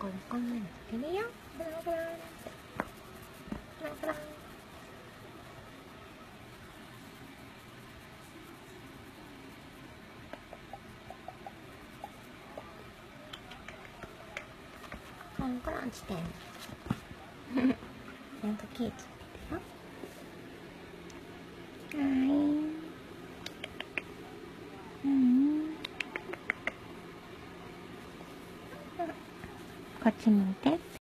コロコロつけるよブランブランってブランブランコロンコロンしてんのなんかケーキはいうんこっち向いて。